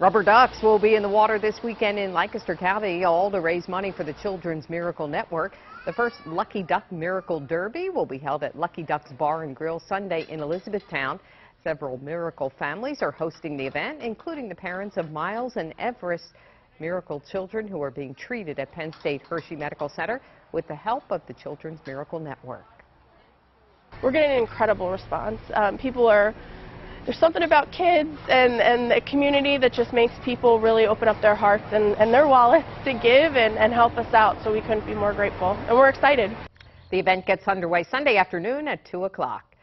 Rubber ducks will be in the water this weekend in Lancaster County, all to raise money for the Children's Miracle Network. The first Lucky Duck Miracle Derby will be held at Lucky Duck's Bar and Grill Sunday in Elizabethtown. Several miracle families are hosting the event, including the parents of Miles and Everest miracle children who are being treated at Penn State Hershey Medical Center with the help of the Children's Miracle Network. We're getting an incredible response. Um, people are there's something about kids and, and the community that just makes people really open up their hearts and, and their wallets to give and, and help us out, so we couldn't be more grateful. And we're excited. The event gets underway Sunday afternoon at 2 o'clock.